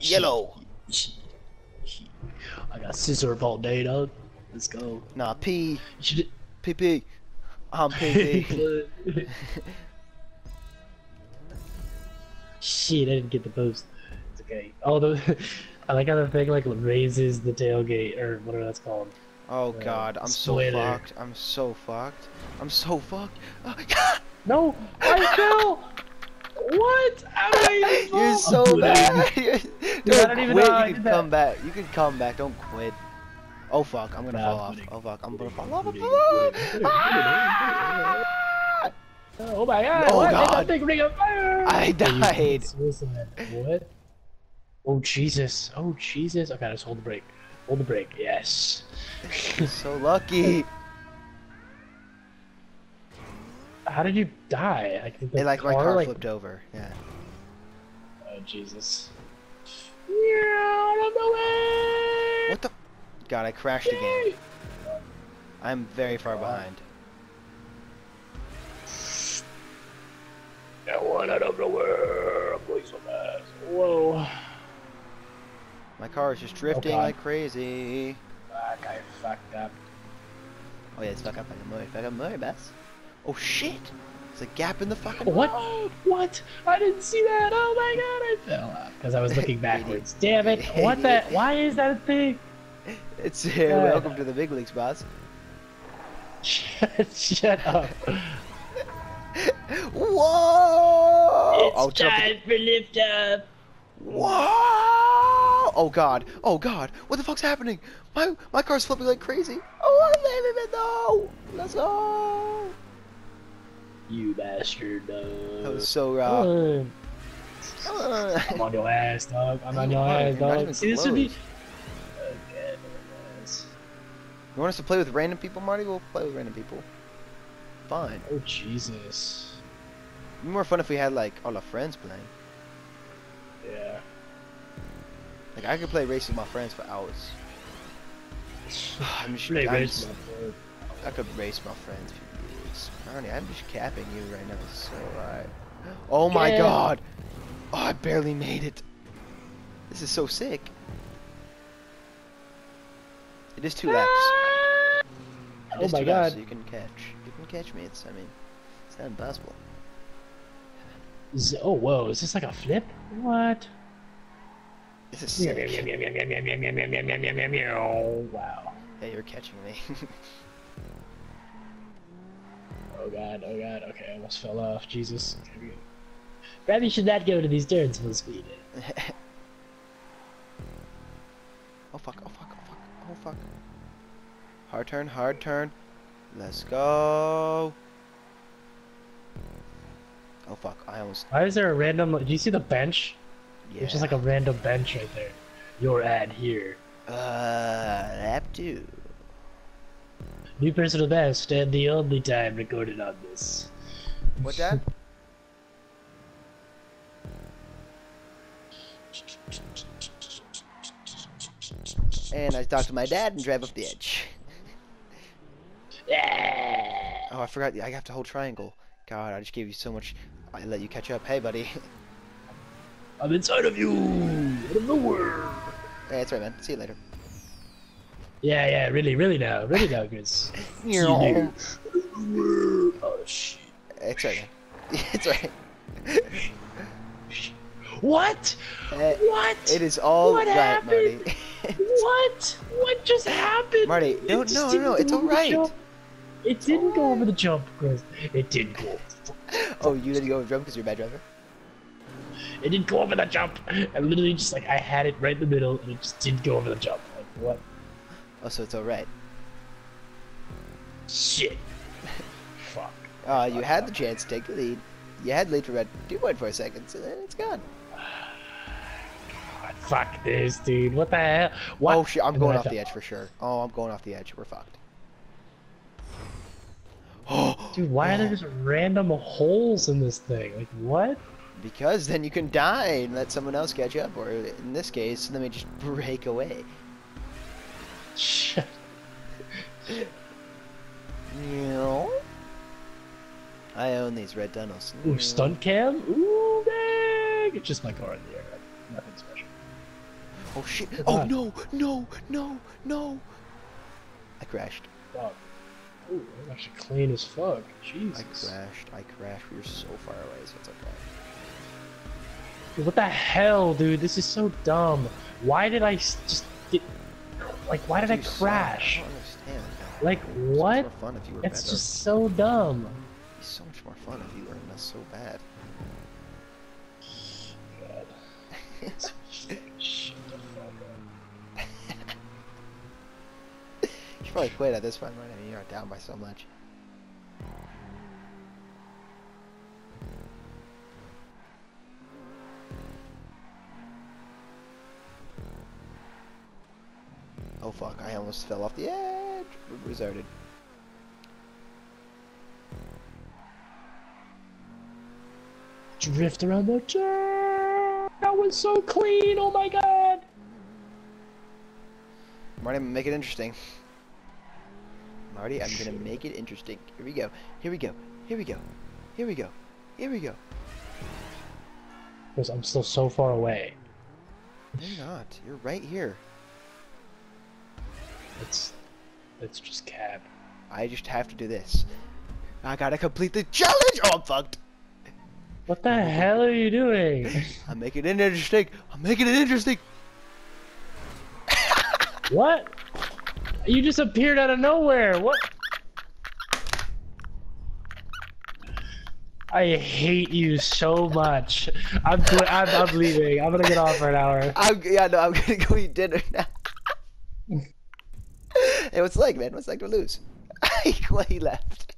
Yellow. I got scissor up all day, dog. Let's go. Nah, P. Should. PP. I'm PP. Shit, I didn't get the post. It's okay. Oh, the I like how the thing like raises the tailgate or whatever that's called. oh Uh, god, I'm so fucked. I'm so fucked. I'm so fucked. No, I fell. What? How did I even You're fall? so bad. Dude, I don't even quit. know You can come back. You can come back. Don't quit. Oh fuck, I'm gonna Nah, fall I'm off. quitting. Oh fuck, I'm gonna fall off. Oh my god! Oh, what? God. That thing ring of fire! I you committed died. What? Oh Jesus! Oh Jesus! Okay, just hold the brake. Hold the brake. Yes. so lucky. How did you die? Like, the It like my car like, flipped over. Yeah. Oh Jesus! Yeah, of the way! What the? God, I crashed again. I'm very far behind. That one out of nowhere. I'm going so fast. Whoa! My car is just drifting God. like crazy. Fuck! I fucked up. Oh yeah, it's stuck up like a mother, like a mother bus. Oh shit! There's a gap in the fucking What? road. What? I didn't see that. Oh my god! I fell off because I was looking backwards. Damn it! What the? Why is that a thing? It's uh, welcome to the big leagues, boss. Shut, shut up. Whoa! It's oh, time for lift up. Whoa! Oh god! Oh god! What the fuck's happening? My my car's flipping like crazy. Oh, I made it! No! Let's go! You bastard. That Uh, was so raw. uh, Uh, I'm on your ass, dog. I'm on your ass, you're not even dog. See, this would be. Okay. You want us to play with random people, Marty? We'll play with random people. Fine. Oh Jesus. It'd be more fun if we had like all our friends playing. Yeah. Like I could play race with my friends for hours. I'm just, Play I'm race, just-. I could race my friends for years. I'm just capping you right now. So I. Oh my Yeah. god! Oh, I barely made it. This is so sick. It is two laps. It Oh is my two laps, god. so you can catch. You can catch me. It's. I mean, it's not impossible. Is- oh whoa, is this like a flip? What? This is sick. Wow. Hey, you're catching me. Oh god, oh god, okay, I almost fell off, Jesus. Probably should not go to these turns full speed. oh fuck! Oh fuck! Oh fuck! Oh fuck! Hard turn! Hard turn! Let's go! Oh fuck! I almost. Why is there a random, do you see the bench? Yeah. There's just like a random bench right there. Your ad here. Uh, lap two. New personal best and the only time recorded on this. What that? and I talked to my dad and drive up the edge. Yeah. Oh, I forgot. I have to hold triangle. God, I just gave you so much. I let you catch up. Hey, buddy. I'm inside of you! Out of nowhere! hey, that's right, man. See you later. Yeah, yeah, really, really now, really now, Chris. Yeah. Oh shit. It's right. It's right. What? Eh, What? It is all What right, happened? Marty. What? What just happened? Marty, It no, just no, no, it's go over the alright. jump. It didn't go over the jump, Chris. It didn't go. oh, you didn't go over the jump because you're a bad driver? It didn't go over the jump. I literally just like I had it right in the middle, and it just didn't go over the jump. Like what? Oh, so it's alright. Shit. Fuck. Uh, you had the chance to take the lead. You had lead for about 2.4 seconds, and then it's gone. God, fuck this, dude. What the hell? What? Oh shit, I'm going off the edge for sure. Oh, I'm going off the edge. We're fucked. Oh, Dude, why are there just random holes in this thing? Like what? Because then you can die and let someone else catch up, or in this case, let me just break away. Shit. Meow. I own these red tunnels. Ooh, stunt cam? Ooh, dang! It's just my car in the air. Nothing special. Oh shit! Oh no! No! No! No! I crashed. Fuck. Ooh, I'm actually clean as fuck. Jesus. I crashed. I crashed. We were so far away, so it's okay. Dude, what the hell, dude? This is so dumb. Why did I just get... Like, why did I You suck. crash? I don't understand. Like, what? more fun if you were That's better. just so dumb. It'd be so much more fun if you weren't so bad. God. Shut the. You should probably quit at this point, right? I mean, you're down by so much. Oh fuck, I almost fell off the edge. Resorted. Drift around the turn. That was so clean. Oh my god. Marty, I'm gonna make it interesting. Marty, I'm gonna make it interesting. Here we go. Here we go. Here we go. Here we go. Here we go. Because I'm still so far away. You're not. You're right here. It's, it's just cap. I just have to do this. I gotta complete the challenge. Oh, I'm fucked. What the hell are you doing? I'm making it interesting. I'm making it interesting. what? You just appeared out of nowhere. What? I hate you so much. I'm, quit- I'm I'm leaving. I'm gonna get off for an hour. I'm yeah, no, I'm gonna go eat dinner now. hey, what's like, man? What's like to lose? he left.